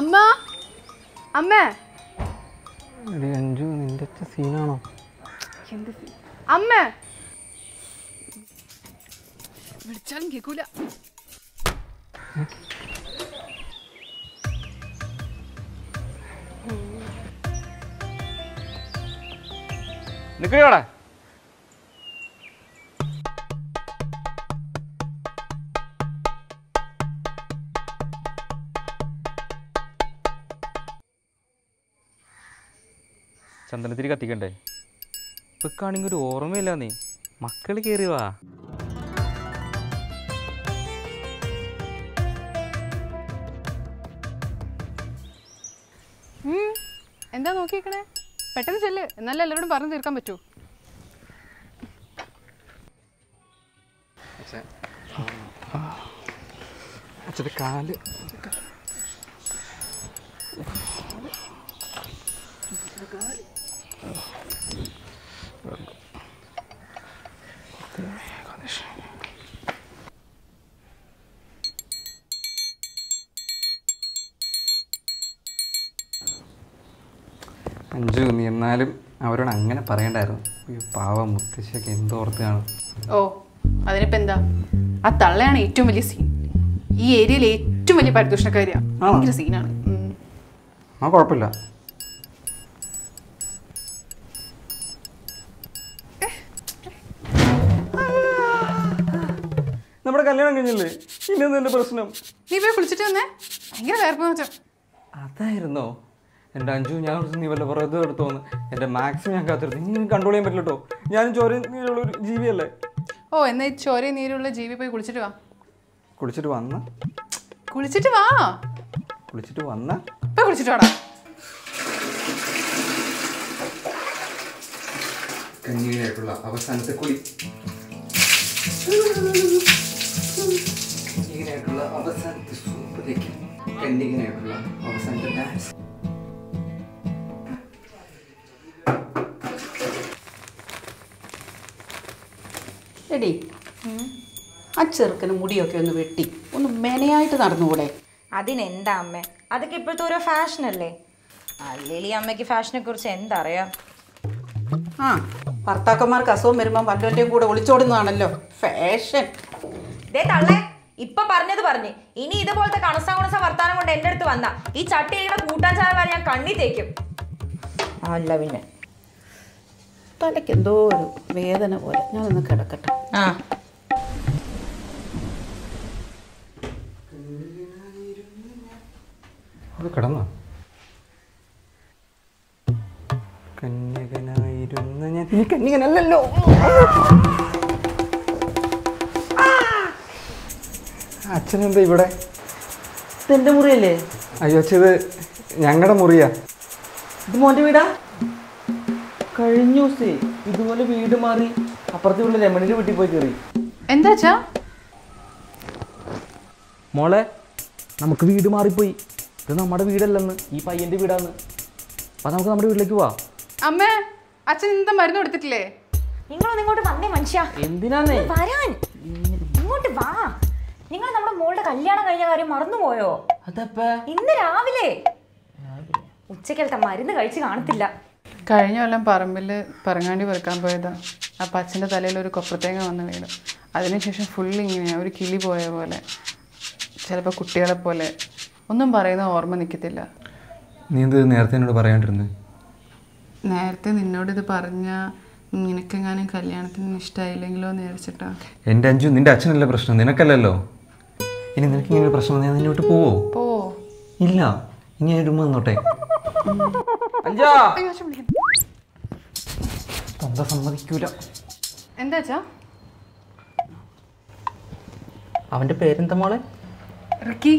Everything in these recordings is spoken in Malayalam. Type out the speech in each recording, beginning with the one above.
അമ്മ അമ്മ. അഞ്ചു നിന്റെ സീനാണോ? എന്ത് സീ- അമ്മ. വിളിച്ചാലും കേക്കൂല. നിക്കടിയോടെ ചന്ദനത്തിരി കത്തിക്കണ്ടേ? ഇപ്പൊക്കാണെങ്കിൽ ഒരു ഓർമ്മയില്ല നീ. മക്കൾ കയറി വാ. എന്താ നോക്കിയേക്കണേ? പെട്ടെന്ന് ചെല്ല്. എന്നാലും എല്ലാവരോടും പറഞ്ഞു തീർക്കാൻ പറ്റൂ. അച്ഛന്റെ കാൽ. അഞ്ചു നീ എന്നാലും അവരോട് അങ്ങനെ പറയണ്ടായിരുന്നു. അയ്യോ പാവം മുത്തശ്ശിയൊക്കെ എന്തോർത്ത് കാണും ഓ അതിനിപ്പോ എന്താ? ആ തള്ളയാണ് ഏറ്റവും വലിയ സീൻ ഈ ഏരിയയിലെ ഏറ്റവും വലിയ പരിദൂഷണക്കാരിയാണ് ഭയങ്കര സീനാണ്. ആ കുഴപ്പമില്ല. കല്യാണം കഴിഞ്ഞില്ലേ? ഇനി എന്തിന്റെ പ്രശ്നം? നീ പോയി കുളിച്ചിട്ട് വന്നേ. ഭയങ്കര വേർപ്പ് അതായിരുന്നോ? എന്റെ അഞ്ചു ഞാൻ നീ വല്ല വെറുതെ എടുത്തോന്ന് എന്റെ മാക്സിമം ഞാൻ കാത്തിരുന്നു. ഇനി കൺട്രോൾ ചെയ്യാൻ പറ്റില്ല കേട്ടോ. ഞാൻ ചോര നീരുള്ള ഒരു ജീവിയല്ലേ? ഓ എന്നാ ഈ ചോര നീരുള്ള ജീവി പോയി കുളിച്ചിട്ട് വാ. കുളിച്ചിട്ട് വന്ന? കുളിച്ചിട്ട് വാ. കുളിച്ചിട്ട് വന്ന? ഇപ്പൊ കുളിച്ചിട്ട് വാടാ. കഞ്ഞിയായിട്ടുള്ള അവസാനത്തെ കുളി. കഞ്ഞിയായിട്ടുള്ള അവസാനത്തെ സൂപ്പറേക്ക് കന്നികനായിട്ടുള്ള അവസാനത്തെ ഡാൻസ് എടി ആ ചെറുക്കന് മുടിയൊക്കെ ഒന്ന് വെട്ടി ഒന്ന് മെനയായിട്ട് നടന്നുകൂടെ? അതിനെന്താ അമ്മ? അതൊക്കെ ഇപ്പോഴത്തെ ഓരോ ഫാഷൻ അല്ലേ? അല്ലെങ്കിൽ ഈ അമ്മയ്ക്ക് ഫാഷനെ കുറിച്ച് എന്തറിയാം? ആ ഭർത്താക്കന്മാർക്ക് അസുഖം വരുമ്പോൾ വല്ലവന്റെയും കൂടെ ഒളിച്ചോടുന്നതാണല്ലോ ഫാഷൻ ദേ തള്ളേ ഇപ്പൊ പറഞ്ഞത് പറഞ്ഞ്. ഇനി ഇതുപോലത്തെ കണസ കുണസ വർത്താനം കൊണ്ട് എന്റെ അടുത്ത് വന്ന ഈ ചട്ടി കഴിയുന്ന കൂട്ടാൻ ചായ വരെ ഞാൻ കണ്ണി തേക്കും. അല്ല പിന്നെ തലയ്ക്ക് എന്തോ ഒരു വേദന പോലെ. ഞാനൊന്ന് കിടക്കട്ടെ. ആ. കിടന്നോ? കന്യകനായിരുന്ന ഞാൻ കന്യകനല്ലല്ലോ. അച്ഛനെന്താ ഇവിടെ? എന്റെ മുറിയല്ലേ? അയ്യോ അച്ഛ ഇത് ഞങ്ങളുടെ മുറിയാ. ഇത് മോന്റെ വീടാ? കഴിഞ്ഞ ദിവസേ ഇതുപോലെ വീട് മാറി അപ്പുറത്തെ വീട്ടിൽ രമണിയുടെ വീട്ടിൽ പോയി കയറി. എന്താ അച്ഛാ? മോളെ നമുക്ക് വീട് മാറിപ്പോയി. ഇത് നമ്മുടെ വീടല്ലെന്ന് ഈ പയ്യന്റെ വീടാന്ന്. അപ്പൊ നമുക്ക് നമ്മുടെ വീട്ടിലേക്ക് പോവാ. അമ്മേ അച്ഛൻ എന്താ മരുന്ന് കൊടുത്തിട്ടില്ലേ? നിങ്ങളൊന്നും ഇങ്ങോട്ട് വന്നേ മനുഷ്യ. എന്തിനാന്നേ? വരാൻ. ഇങ്ങോട്ട് വാ. നിങ്ങൾ നമ്മുടെ മോളുടെ കല്യാണം കഴിഞ്ഞ കാര്യം മറന്നുപോയോ? അതപ്പ? ഇന്ന് രാവിലെ. ഉച്ചക്കലത്തെ മരുന്ന് കഴിച്ച് കാണത്തില്ല. കഴിഞ്ഞ കൊല്ലം പറമ്പിൽ പറങ്ങാണ്ടി പെറുക്കാൻ പോയതാ. അപ്പം അച്ഛന്റെ തലയിൽ ഒരു കൊപ്രത്തേങ്ങ വന്ന് വീണു. അതിനുശേഷം ഫുൾ ഇങ്ങനെയാ ഒരു കിളി പോയ പോലെ. ചിലപ്പോൾ കുട്ടികളെ പോലെ. ഒന്നും പറയുന്ന ഓർമ്മ നിൽക്കത്തില്ല നീ എന്ത് നേരത്തെ എന്നോട് പറയാണ്ടിരുന്നത് നേരത്തെ നിന്നോട് ഇത് പറഞ്ഞ നിനക്കെങ്ങാനും കല്യാണത്തിന് ഇഷ്ടമായില്ലെങ്കിലോ എന്ന് വിചാരിച്ചിട്ടാ. എന്റെ അഞ്ചു നിന്റെ അച്ഛനല്ല പ്രശ്നം? നിനക്കല്ലല്ലോ? ഇനി നിനക്ക് ഇങ്ങനെ ഒരു പ്രശ്നം വന്നാൽ ഞാൻ നിന്നോട്ട് പോവോ? പോ. ഇല്ല. ഇനി ഞാൻ വന്നോട്ടെ നിന്നോട്ടെ. തൊണ്ട സമ്മതിക്കൂല. എന്താച്ചാ അവന്റെ പേരെന്താ മോളെ? റിക്കി.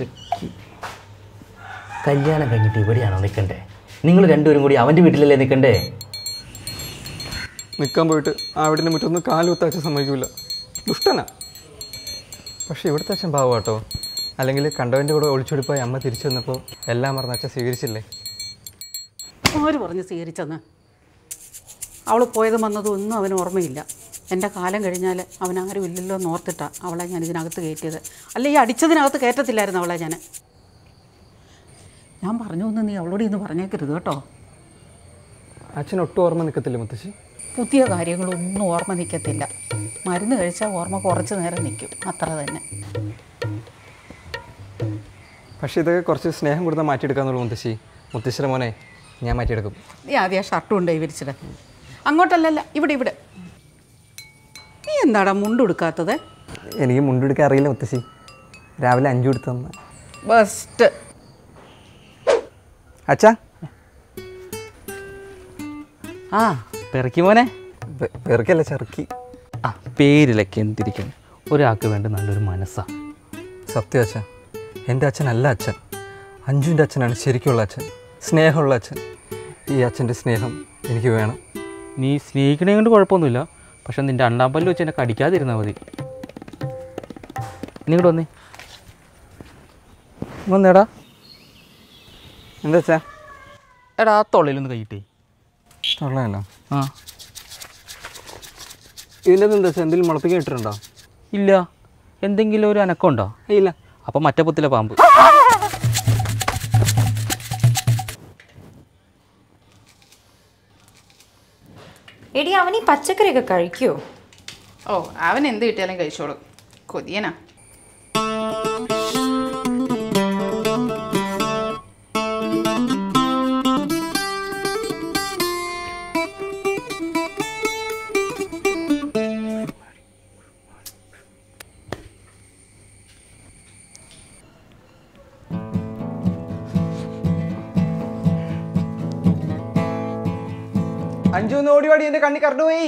റിക്കി. കല്യാണം കഴിഞ്ഞിട്ട് ഇവിടെയാണോ നിൽക്കണ്ടേ നിങ്ങൾ രണ്ടുപേരും കൂടി അവന്റെ വീട്ടിലല്ലേ നിൽക്കണ്ടേ നിൽക്കാൻ പോയിട്ട് ആ വീടിന്റെ മുറ്റൊന്നും കാലുകുത്ത അച്ഛൻ സമ്മതിക്കൂല. ദുഷ്ടനാ. പക്ഷേ ഇവിടുത്തെ അച്ഛൻ പാവാട്ടോ അല്ലെങ്കിൽ കണ്ടവന്റെ കൂടെ ഒളിച്ചെടുപ്പായി അമ്മ തിരിച്ചു വന്നപ്പോൾ എല്ലാം മറന്ന് അച്ഛൻ സ്വീകരിച്ചില്ലേ? ആര് പറഞ്ഞ് സ്വീകരിച്ചെന്ന്? അവൾ പോയതും വന്നതും ഒന്നും അവന് ഓർമ്മയില്ല. എന്റെ കാലം കഴിഞ്ഞാൽ അവൻ ആരും ഇല്ലല്ലോ എന്ന് ഓർത്തിട്ടാണ് അവളെ ഞാൻ ഇതിനകത്ത് കയറ്റിയത്. അല്ല ഈ അടിച്ചതിനകത്ത് കയറ്റത്തില്ലായിരുന്നു അവളെ ഞാൻ. ഞാൻ പറഞ്ഞു എന്ന് നീ അവളോട് ഇന്ന് പറഞ്ഞേക്കരുത് കേട്ടോ. അച്ഛൻ ഒട്ടും ഓർമ്മ നിൽക്കത്തില്ല മുത്തശ്ശി? പുതിയ കാര്യങ്ങളൊന്നും ഓർമ്മ നിൽക്കത്തില്ല. മരുന്ന് കഴിച്ചാൽ ഓർമ്മ കുറച്ച് നേരം നിൽക്കും. അത്ര തന്നെ. പക്ഷെ ഇതൊക്കെ കുറച്ച് സ്നേഹം കൊടുത്താൽ മാറ്റിയെടുക്കാന്നുള്ളൂ മുത്തശ്ശി. മുത്തശ്ശിയുടെ മോനെ ഞാൻ മാറ്റിയെടുക്കും. നീ ആദ്യം ഷർട്ടും ഉണ്ട് വിരിച്ചിട. അങ്ങോട്ടല്ലല്ല ഇവിടെ ഇവിടെ. നീ എന്താടാ മുണ്ടെടുക്കാത്തത് എനിക്ക് മുണ്ടെടുക്കാൻ അറിയില്ല മുത്തശ്ശി. രാവിലെ അഞ്ചു കൊടുത്ത് തന്ന. ബെസ്റ്റ്. അച്ഛാ. ആ. പെറുക്കി മോനെ. പെറുക്കല്ല ചെറുക്കി. ആ പേരിലൊക്കെ എന്തിരിക്കും. ഒരാൾക്ക് വേണ്ട നല്ലൊരു മനസ്സാ. സത്യ അച്ഛൻ എന്റെ അച്ഛനല്ല അച്ഛൻ. അഞ്ജുവിന്റെ അച്ഛനാണ് ശരിക്കുള്ള അച്ഛൻ. സ്നേഹമുള്ള അച്ഛൻ. ഈ അച്ഛന്റെ സ്നേഹം എനിക്ക് വേണം. നീ സ്നേഹിക്കണേ കൊണ്ട് കുഴപ്പമൊന്നുമില്ല. പക്ഷെ നിന്റെ അണ്ടാം പല്ല് വെച്ച് എന്നെ കടിക്കാതിരുന്നാൽ മതി. നീ ഇങ്ങോട്ട് വന്നേ. വന്നേടാ. എന്താ അച്ഛാ എടാ ആ തൊള്ളയിലൊന്ന് കൈയിട്ടേ. തൊള്ളയല്ലോ ആ. ഇതിന്റെ എന്താ എന്തെങ്കിലും മുളപ്പിക്കാൻ ഇട്ടിട്ടുണ്ടോ? ഇല്ല. എന്തെങ്കിലും ഒരു അനക്കമുണ്ടോ? ഇല്ല. അപ്പം മറ്റേ പുത്തിലെ പാമ്പ്. എടി അവൻ ഈ പച്ചക്കറിയൊക്കെ കഴിക്കുമോ ഓ അവൻ എന്ത് കിട്ടിയാലും കഴിച്ചോളും. കൊതിയനാ. അഞ്ചു ഒന്ന് ഓടിവാടി എന്റെ കണ്ണി കറണ്ട് പോയി.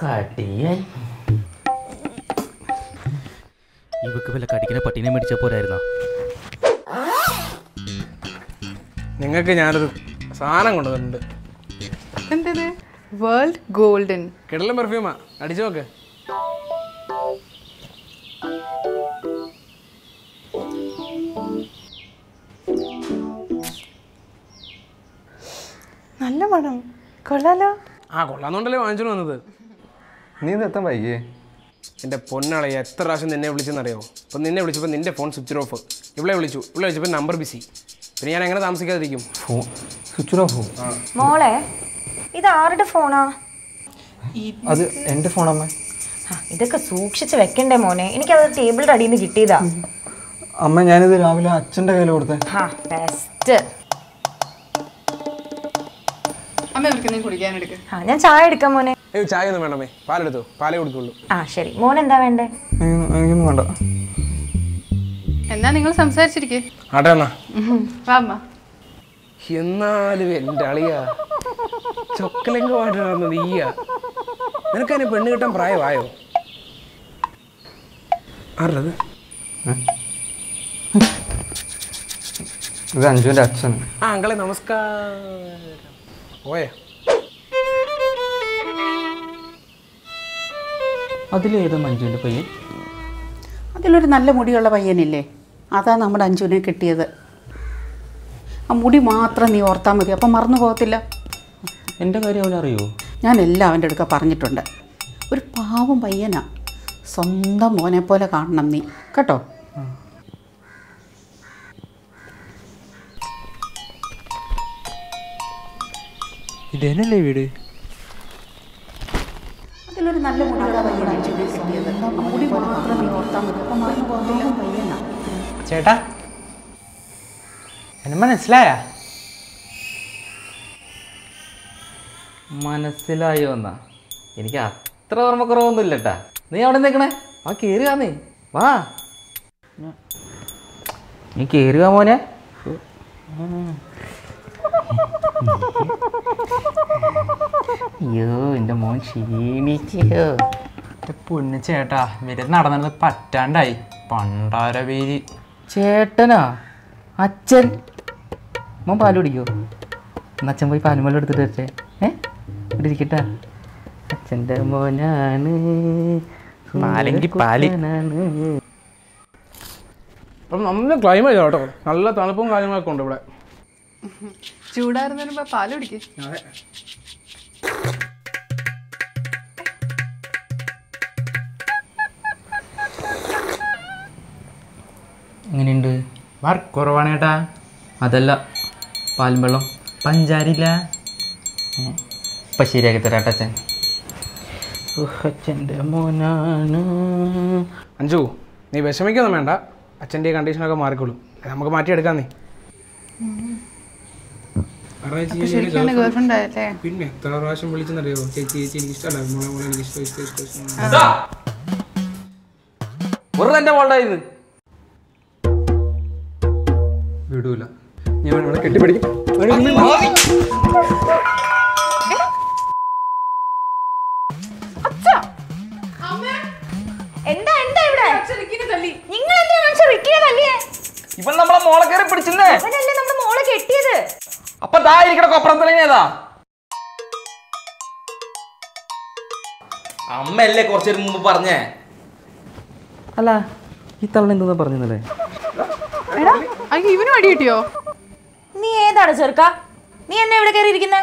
കടിയൻ. വല്ല കടിക്കുന്ന പട്ടീനെ മേടിച്ചാൽ പോരായിരുന്നോ? നിങ്ങൾക്ക് ഞാനൊരു സാധനം കൊണ്ടുവന്നിട്ടുണ്ട്. എന്തത് വേൾഡ് ഗോൾഡൻ കിടലും പെർഫ്യൂമാ അടിച്ചു നോക്ക്. നല്ല മണം. കൊള്ളാലോ. ആ കൊള്ളാന്നുണ്ടല്ലേ വാങ്ങിച്ചു വന്നത്. നീ എന്താ എത്താൻ വൈകിയേ? എന്റെ പൊന്നാളെ എത്ര പ്രാവശ്യം നിന്നെ വിളിച്ചെന്നറിയാമോ അപ്പം നിന്നെ വിളിച്ചപ്പോൾ നിന്റെ ഫോൺ സ്വിച്ച് ഓഫ് ഇവിടെ വിളിച്ചു. ഇവിടെ വിളിച്ചപ്പോൾ നമ്പർ ബിസി പിന്നെ ഞാൻ എങ്ങനെ താമസിക്കാതിരിക്കും? ഫോൺ സ്വിച്ച് ഓഫ് മോളെ ഇത് ആരുടെ ഫോണാ അത് എന്റെ ഫോണമ്മ ആ, ഇതൊക്കെ സൂക്ഷിച്ച് വെക്കണ്ടേ മോനെ. എനിക്കത് ടേബിളിന്റെ അടിയിൽ നിന്ന് കിട്ടിയതാ അമ്മ ഞാനിത് രാവിലെ അച്ഛന്റെ കയ്യിൽ കൊടുത്തേ. ഹാ ബെസ്റ്റ് അമ്മ കുടിക്കാൻ എടുക്കാം. ആ ഞാൻ ചായ എടുക്കാം മോനെ. ഏയ് ചായ ഒന്നും വേണമേ പാലെടുത്തു. പാലേ കൊടുക്കുള്ളൂ. ആ ശരി. മോൻ എന്താ വേണ്ടേ? എനിക്കൊന്നും വേണ്ട. എന്നാ നിങ്ങൾ സംസാരിച്ചിരിക്കേ. ആട്ടെ എന്നാ. വാ അമ്മ. എന്നാലും എന്റെ അളിയാ ചൊക്കലെങ്ക പാട്ട് നീയാ നിനക്ക് അതിനെ പെണ്ണ് കിട്ടാൻ പ്രായമായോ? ആരത്? ഇത് അഞ്ജുവിന്റെ അച്ഛൻ. ആ അങ്കളെ നമസ്കാരം. പോയേ? അതിലേതാ മഞ്ജുവിന്റെ പയ്യൻ? അതിലൊരു നല്ല മുടിയുള്ള പയ്യനില്ലേ? അതാ നമ്മുടെ അഞ്ജുവിനെ കിട്ടിയത്. ആ മുടി മാത്രം നീ ഓർത്താൽ മതി. അപ്പം മറന്നു പോകത്തില്ല. എന്റെ കാര്യം അവനറിയോ ഞാൻ എല്ലാം അവന്റെ അടുക്ക പറഞ്ഞിട്ടുണ്ട്. ഒരു പാവം പയ്യനാ. സ്വന്തം മോനെ പോലെ കാണണം നീ. കേട്ടോ? ഇതേനല്ലേ വീട്? അതിലൊരു നല്ല മുടിയുള്ള കിട്ടിയത്. മുടി ഓർത്താൽ ചേട്ടാ എന്നെ മനസ്സിലായ? മനസ്സിലായോ എന്നാ? എനിക്ക് അത്ര ഓർമ്മക്കുറവൊന്നുമില്ല ഇല്ലട്ടാ നീ അവിടെ നിൽക്കണേ. ആ കയറുക വാ നീ. വാ. നീ കയറുക വാ മോനെ. അയ്യോ എന്റെ മോൻ ക്ഷീണിച്ചോ പൊന്നു ചേട്ടാ വരെ നടന്നത് പറ്റാണ്ടായി. പണ്ടാര പേര് ചേട്ടനാ? അച്ഛൻ. മോൻ പാൽ കുടിക്കോ? എന്നാ അച്ഛൻ പോയി പാലുമല്ല എടുത്തിട്ട് വെച്ചേ ഏ? ഇവിടെ ഇരിക്കട്ടെ. അച്ഛന്റെ മോനാണ്. നല്ല ക്ലൈമറ്റ് കേട്ടോ. നല്ല തണുപ്പും കാര്യങ്ങളൊക്കെ ഉണ്ട് ഇവിടെ. ചൂടായിരുന്നതിന് പാൽ കുടിക്കേ. എങ്ങനെയുണ്ട്? വർക്ക് കുറവാണ് ചേട്ടാ അതല്ല പാലും വെള്ളം പഞ്ചാരില്ല ഇപ്പം ശരിയാക്കി തരാം അച്ഛൻ. അച്ഛന്റെ മോനാണ്. അഞ്ചു നീ വിഷമിക്കൊന്നും വേണ്ട. അച്ഛന്റെ കണ്ടീഷനൊക്കെ മാറിക്കോളും. നമുക്ക് മാറ്റിയെടുക്കാം നീ. പിന്നെ എത്ര പ്രാവശ്യം വിളിച്ചെന്നറിയോ ചേച്ചി ചേച്ചി എനിക്ക് ഇഷ്ടമല്ല. മോളെ മോളെ എനിക്ക് ഇഷ്ടം ഇഷ്ടം വെറുതെ വിടൂല. ഞാൻ ഇവിടെ കെട്ടിപ്പിടിക്കും. എന്താ എന്താ ഇവിടെ? നിങ്ങൾ എന്തിനാ മനുഷ്യ റിക്കിയെ ഇവൻ നമ്മളെ മോളെ കയറി പിടിച്ചെന്നേ അവനല്ലേ നമ്മുടെ മോളെ കെട്ടിയത്? ദാ ഇരിക്കണ കൊപ്രത്തിലേതാ അമ്മയല്ലേ കുറച്ചു മുമ്പ് പറഞ്ഞേ? അല്ല ഈ തള്ള എന്താ പറഞ്ഞല്ലേ എടാ അയ്യോ ഇവനും അടി കിട്ടിയോ? നീ ഏതാണ് ചെറുക്ക? നീ എന്നെ ഇവിടെ കയറി ഇരിക്കുന്നേ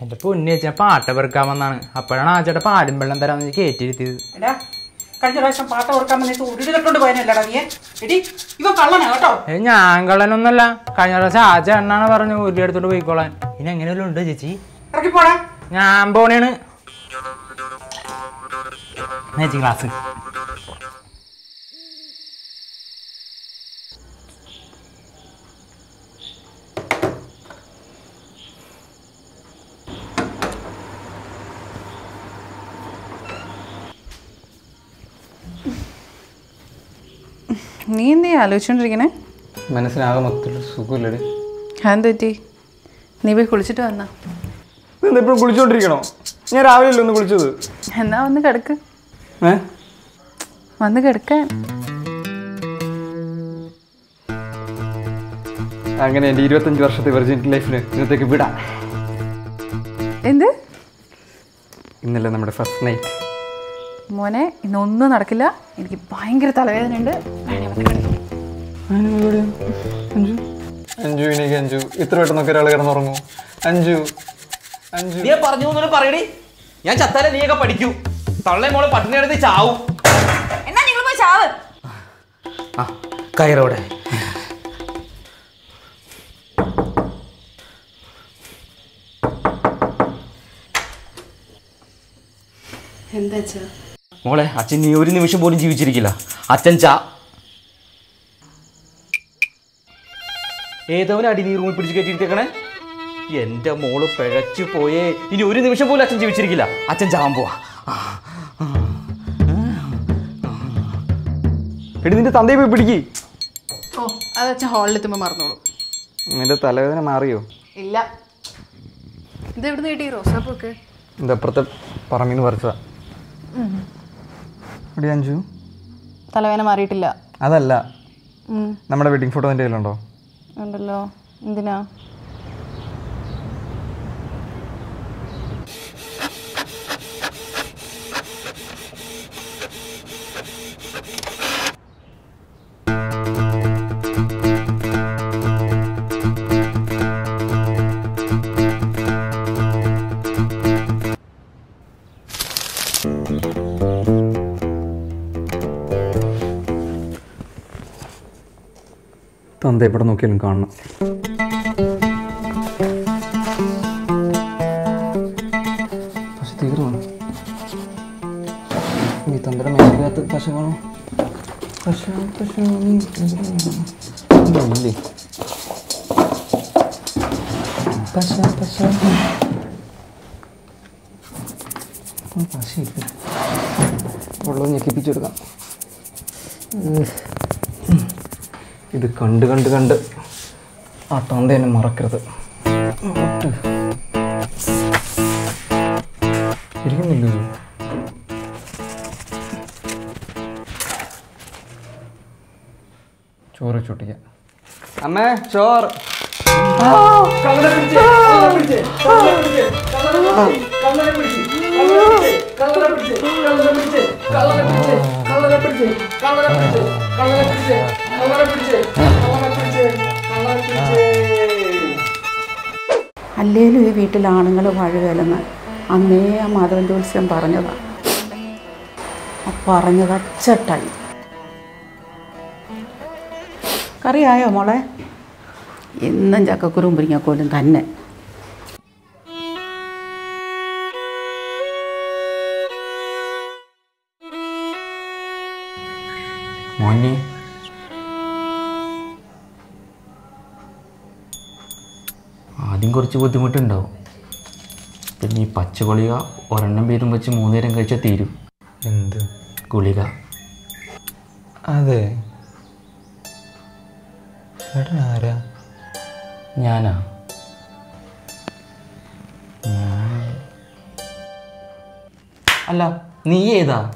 എന്റെ പൊന്നി വെച്ചാൽ പാട്ട പെറുക്കാൻ വന്നാണ്. അപ്പോഴാണ് ആ ചേട്ടാ പാലും വെള്ളം തരാമെന്ന് കയറ്റിയിരുത്തിയത്. എടാ കഴിഞ്ഞ പ്രാവശ്യം പാട്ട ഓർക്കാൻ വന്നിട്ട് ഉരുടി കെട്ടോണ്ട് പോയനല്ലടാ നീ എടി ഇവ കള്ളനാ കേട്ടോ. ഏ ഞാൻ കള്ളനൊന്നല്ല കഴിഞ്ഞ പ്രാവശ്യം ആ എണ്ണാണ് പറഞ്ഞു ഉരുളി എടുത്തോണ്ട് പോയിക്കോളാൻ. ഇനി എങ്ങനെയല്ലോ ഉണ്ട് ചേച്ചി. ഇറക്കി പോടാ. ഞാൻ പോണേണ്. ചേച്ചി ക്ലാസ് നീ എന്തേ ആലോചിച്ചോണ്ടിരിക്കണേ? മനസ്സിനാകെ മൊത്തത്തിൽ സുഖമില്ലടി. നീ പോയി കുളിച്ചിട്ട് വന്നാ? എന്താ ഇപ്പോഴും കുളിച്ചോണ്ടിരിക്കണോ? ഞാൻ രാവിലെ അല്ലേ ഒന്ന് കുളിച്ചത്? എന്നാ വന്ന് കിടക്ക്. ഏ? വന്ന് കിടക്കാൻ അങ്ങനെ എന്റെ ഇരുപത്തഞ്ച് വർഷത്തെ വെർജിനിറ്റി ലൈഫിന് ഇന്നത്തേക്ക് വിടാം. എന്ത്? ഇന്നലെ നമ്മുടെ ഫസ്റ്റ് നൈറ്റ് മോനെ ഇന്നൊന്നും നടക്കില്ല. എനിക്ക് ഭയങ്കര തലവേദന ഉണ്ട് അഞ്ജു എനിക്ക് അഞ്ചു ഇത്ര പെട്ടെന്നൊക്കെ ഒരാൾ കിടന്നുറങ്ങൂ അഞ്ചു അഞ്ചു നീ പറഞ്ഞു എന്നൊരു പറയടി. ഞാൻ ചത്താലേ നീയൊക്കെ പഠിക്കൂ. തള്ളേ മോളെ പട്ടിണി എടുത്ത് ചാവും. എന്നാ നിങ്ങൾ പോയി ചാവ്. ആ കയറോടെ എന്താ മോളെ അച്ഛൻ നീ ഒരു നിമിഷം പോലും ജീവിച്ചിരിക്കില്ല. അച്ഛൻ ചാ. ഏതവനെ അടി നീ റൂമിൽ പിടിച്ച് കയറ്റിയിരിക്കണേ? എന്റെ മോൾ പിഴച്ചു പോയേ. ഇനി ഒരു നിമിഷം പോലും അച്ഛൻ ജീവിച്ചിരിക്കില്ല. അച്ഛൻ ചാവാൻ പോവാ. എടി നിന്റെ തന്തയെ പോയി പിടിക്ക്. ഓ അത് അച്ഛൻ ഹാളിലെത്തുമ്പോൾ മറന്നോളൂ. നിന്റെ തലവേദന മാറിയോ? ഇല്ല. ഇത് എവിടെ നിന്ന് കിട്ടി റോസാപ്പൊക്കെ ഇത് അപ്പുറത്തെ പറമ്പിന്ന് പറിച്ചതാ. എടി അഞ്ചു തലവേദന മാറിയിട്ടില്ല. അതല്ല. നമ്മുടെ വെഡിങ് ഫോട്ടോ എന്റെ കയ്യിലുണ്ടോ? ഉണ്ടല്ലോ. എന്തിനാ? തന്ത എവിടെ നോക്കിയാലും കാണണം. പക്ഷെ തീർന്നു ഈ തന്തയുടെ മേഖലകത്ത് പശ വേണോ? പശ പശ നീ പശ പശ പശയില്ല വെള്ളം ഞെക്കിപ്പിച്ചെടുക്കാം ഇത് കണ്ട് കണ്ട് കണ്ട് ആ തന്ത എന്നെ മറക്കരുത് ചോറ് ചുട്ടിക്ക അമ്മേ ചോറ് കള്ളനെ പിടിച്ച് കള്ളനെ പിടിച്ച് കള്ളനെ പിടിച്ച് കള്ളനെ പിടിച്ച് കള്ളനെ പിടിച്ച് കള്ളനെ പിടിച്ച് അല്ലേലും ഈ വീട്ടിൽ ആണുങ്ങൾ വഴുകലെന്ന് അന്നേ ആ മാധവൻ ജോത്സ്യം പറഞ്ഞതാണ് ആ പറഞ്ഞത് അച്ചട്ടായി. കറിയായോ മോളെ? എന്നും ചക്കക്കുരും മുരിങ്ങക്കോലും തന്നെ. മോനെ ആദ്യം കുറച്ച് ബുദ്ധിമുട്ടുണ്ടാവും. പിന്നെ ഈ പച്ച ഗുളിക ഒരെണ്ണം പേരും വെച്ച് മൂന്നേരം കഴിച്ചാൽ തീരും. എന്ത്? ഗുളിക. അതെ. ആരാ? ഞാനാ. അല്ല നീ ഏതാ?